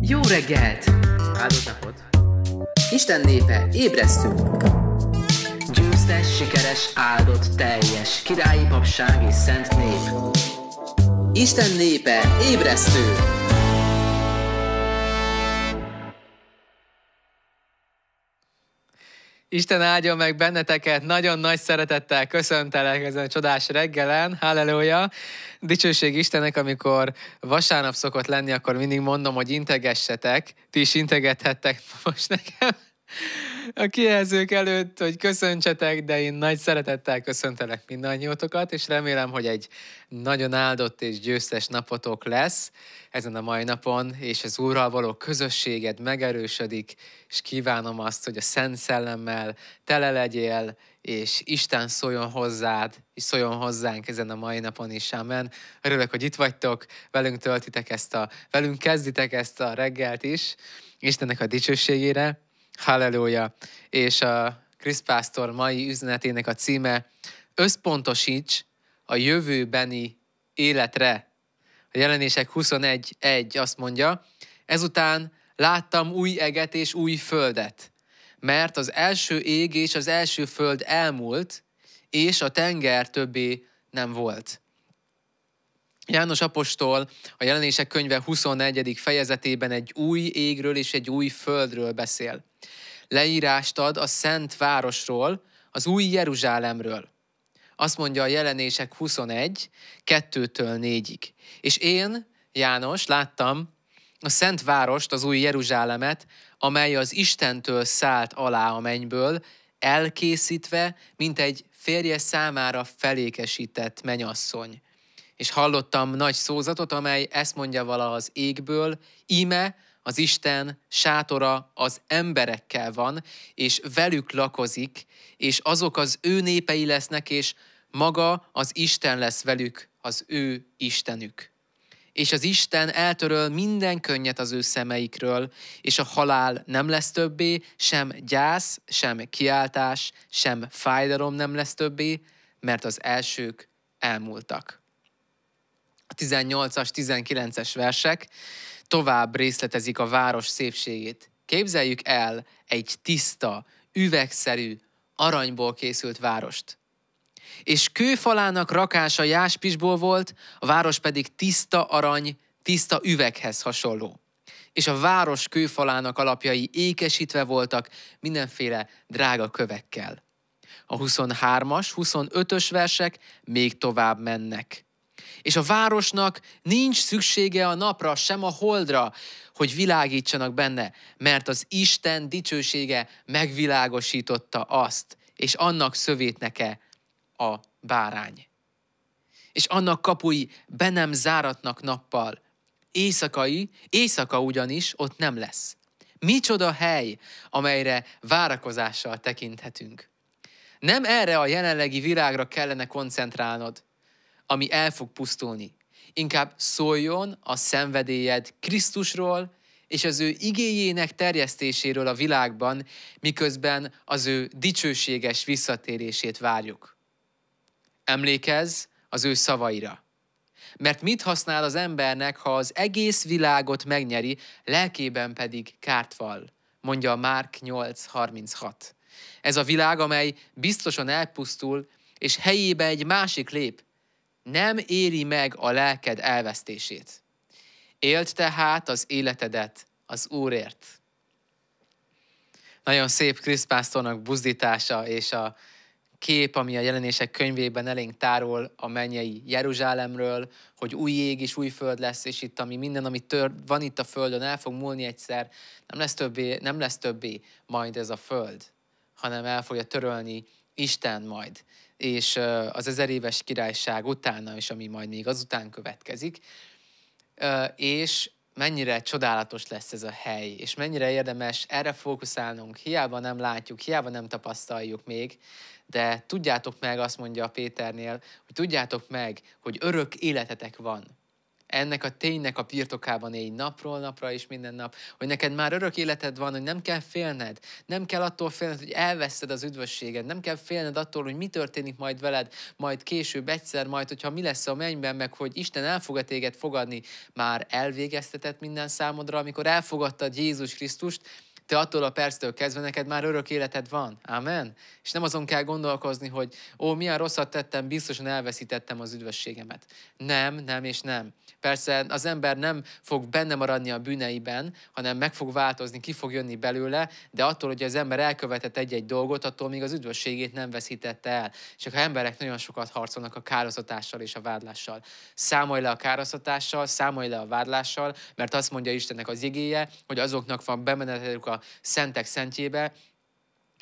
Jó reggelt! Áldott napot! Isten népe, ébresztünk! Győztes, sikeres, áldott, teljes, királyi papság és szent nép. Isten népe, ébresztő! Isten áldjon meg benneteket, nagyon nagy szeretettel köszöntelek ezen a csodás reggelen, halleluja! Dicsőség Istennek, amikor vasárnap szokott lenni, akkor mindig mondom, hogy integessetek, ti is integethettek most nekem a kijelzők előtt, hogy köszöntsetek, de én nagy szeretettel köszöntelek mindannyiótokat, és remélem, hogy egy nagyon áldott és győztes napotok lesz ezen a mai napon, és az Úrral való közösséged megerősödik, és kívánom azt, hogy a Szent Szellemmel tele legyél, és Isten szóljon hozzád, és szóljon hozzánk ezen a mai napon is. Amen. Örülök, hogy itt vagytok, velünk töltitek ezt a, velünk kezditek ezt a reggelt is, Istennek a dicsőségére. Halleluja! És a Krisz Pásztor mai üzenetének a címe Összpontosíts a jövőbeni életre. A jelenések 21.1 azt mondja, ezután láttam új eget és új földet, mert az első ég és az első föld elmúlt, és a tenger többé nem volt. János Apostol a jelenések könyve 24. fejezetében egy új égről és egy új földről beszél. Leírást ad a Szent Városról, az új Jeruzsálemről. Azt mondja a jelenések 21, 2-től 4-ig. És én, János, láttam a Szent Várost, az új Jeruzsálemet, amely az Istentől szállt alá a mennyből, elkészítve, mint egy férje számára felékesített menyasszony és hallottam nagy szózatot, amely ezt mondja vala az égből, íme az Isten sátora az emberekkel van, és velük lakozik, és azok az ő népei lesznek, és maga az Isten lesz velük, az ő Istenük. És az Isten eltöröl minden könnyet az ő szemeikről, és a halál nem lesz többé, sem gyász, sem kiáltás, sem fájdalom nem lesz többé, mert az elsők elmúltak a 18-as, 19-es versek tovább részletezik a város szépségét. Képzeljük el egy tiszta, üvegszerű, aranyból készült várost. És kőfalának rakása jáspisból volt, a város pedig tiszta arany, tiszta üveghez hasonló. És a város kőfalának alapjai ékesítve voltak mindenféle drága kövekkel. A 23-as, 25-ös versek még tovább mennek és a városnak nincs szüksége a napra, sem a holdra, hogy világítsanak benne, mert az Isten dicsősége megvilágosította azt, és annak szövétneke a bárány. És annak kapui be nem záratnak nappal. Éjszakai, éjszaka ugyanis ott nem lesz. Micsoda hely, amelyre várakozással tekinthetünk. Nem erre a jelenlegi világra kellene koncentrálnod, ami el fog pusztulni. Inkább szóljon a szenvedélyed Krisztusról, és az ő igéjének terjesztéséről a világban, miközben az ő dicsőséges visszatérését várjuk. Emlékezz az ő szavaira. Mert mit használ az embernek, ha az egész világot megnyeri, lelkében pedig kárt val, mondja Márk 8.36. Ez a világ, amely biztosan elpusztul, és helyébe egy másik lép, nem éri meg a lelked elvesztését. Élt tehát az életedet az Úrért. Nagyon szép Kriszpásztornak buzdítása és a kép, ami a jelenések könyvében elénk tárol a mennyei Jeruzsálemről, hogy új ég és új föld lesz, és itt ami minden, ami tör, van itt a földön, el fog múlni egyszer, nem lesz, többé, nem lesz többé majd ez a föld, hanem el fogja törölni Isten majd. És az ezer éves királyság utána, és ami majd még azután következik, és mennyire csodálatos lesz ez a hely, és mennyire érdemes erre fókuszálnunk, hiába nem látjuk, hiába nem tapasztaljuk még, de tudjátok meg, azt mondja a Péternél, hogy tudjátok meg, hogy örök életetek van. Ennek a ténynek a birtokában élj napról napra és minden nap, hogy neked már örök életed van, hogy nem kell félned, nem kell attól félned, hogy elveszed az üdvösséged, nem kell félned attól, hogy mi történik majd veled, majd később egyszer, majd hogyha mi lesz a mennyben, meg hogy Isten el fog téged fogadni, már elvégeztetett minden számodra, amikor elfogadtad Jézus Krisztust, te attól a perctől kezdve neked már örök életed van. Amen. És nem azon kell gondolkozni, hogy ó, milyen rosszat tettem, biztosan elveszítettem az üdvösségemet. Nem, nem és nem. Persze az ember nem fog benne maradni a bűneiben, hanem meg fog változni, ki fog jönni belőle, de attól, hogy az ember elkövetett egy-egy dolgot, attól még az üdvösségét nem veszítette el. Csak ha emberek nagyon sokat harcolnak a kározatással és a vádlással. Számolj le a kározatással, számolj le a vádlással, mert azt mondja Istennek az igéje, hogy azoknak van bemenetelük a szentek szentjébe,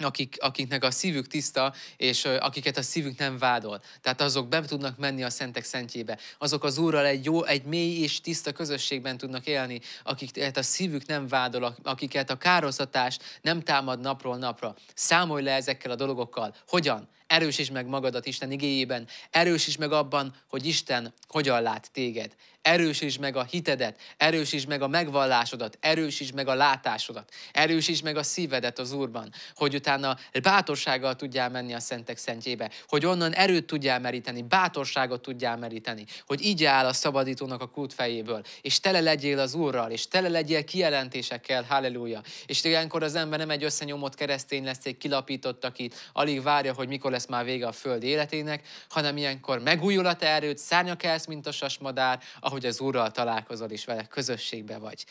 akik, akiknek a szívük tiszta, és akiket a szívük nem vádol. Tehát azok be tudnak menni a szentek szentjébe. Azok az Úrral egy jó, egy mély és tiszta közösségben tudnak élni, akiket a szívük nem vádol, akiket a kározatás nem támad napról napra. Számolj le ezekkel a dolgokkal. Hogyan? Erősítsd meg magadat Isten igéjében. Erősítsd meg abban, hogy Isten hogyan lát téged. Erősítsd meg a hitedet, erősítsd meg a megvallásodat, erősítsd meg a látásodat, erősítsd meg a szívedet az Úrban, hogy utána bátorsággal tudjál menni a szentek szentjébe, hogy onnan erőt tudjál meríteni, bátorságot tudjál meríteni, hogy így áll a szabadítónak a kút fejéből, és tele legyél az Úrral, és tele legyél kijelentésekkel, halleluja. És ilyenkor az ember nem egy összenyomott keresztény lesz, egy kilapított, aki alig várja, hogy mikor lesz már vége a föld életének, hanem ilyenkor megújul a te erőt, szárnyakelsz, mint a sasmadár, ahogy hogy az Úrral találkozol és vele közösségbe vagy.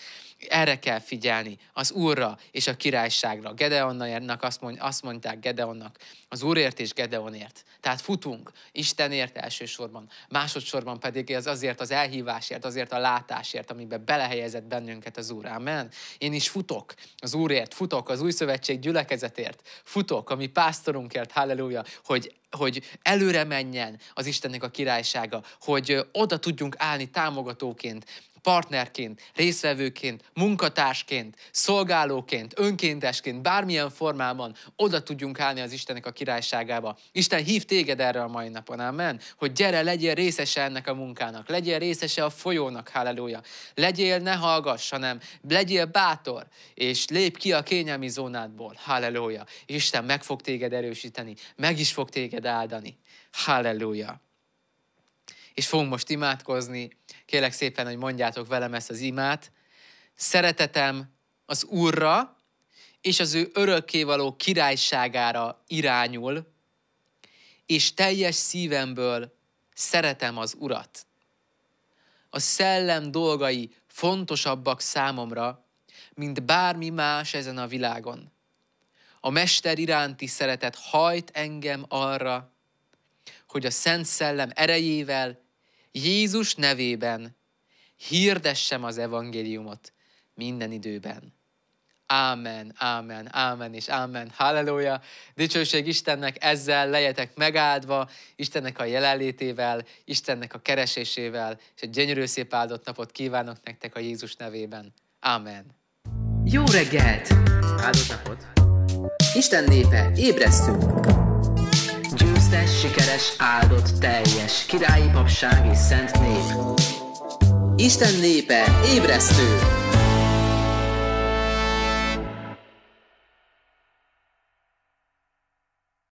Erre kell figyelni, az Úrra és a királyságra. Gedeonnak azt, mond, azt mondták Gedeonnak, az Úrért és Gedeonért. Tehát futunk Istenért elsősorban, másodszorban pedig az azért az elhívásért, azért a látásért, amiben belehelyezett bennünket az Úr. Amen. Én is futok az Úrért, futok az új szövetség gyülekezetért, futok a mi pásztorunkért, halleluja, hogy hogy előre menjen az Istennek a királysága, hogy oda tudjunk állni támogatóként, partnerként, részvevőként, munkatársként, szolgálóként, önkéntesként, bármilyen formában oda tudjunk állni az Istennek a királyságába. Isten hív téged erre a mai napon, amen? Hogy gyere, legyél részese ennek a munkának, legyél részese a folyónak, halleluja. Legyél, ne hallgass, hanem legyél bátor, és lép ki a kényelmi zónádból, halleluja. Isten meg fog téged erősíteni, meg is fog téged áldani. Halleluja és fogunk most imádkozni. Kélek szépen, hogy mondjátok velem ezt az imát. Szeretetem az Úrra, és az ő örökkévaló királyságára irányul, és teljes szívemből szeretem az Urat. A szellem dolgai fontosabbak számomra, mint bármi más ezen a világon. A Mester iránti szeretet hajt engem arra, hogy a Szent Szellem erejével Jézus nevében hirdessem az evangéliumot minden időben. Ámen, ámen, ámen és ámen. Halleluja! Dicsőség Istennek, ezzel lejetek megáldva, Istennek a jelenlétével, Istennek a keresésével, és egy gyönyörű szép áldott napot kívánok nektek a Jézus nevében. Ámen. Jó reggelt! Áldott napot! Isten népe, ébresztünk! Győztes, sikeres, áldott, teljes, királyi papság és szent nép. Isten népe, ébresztő!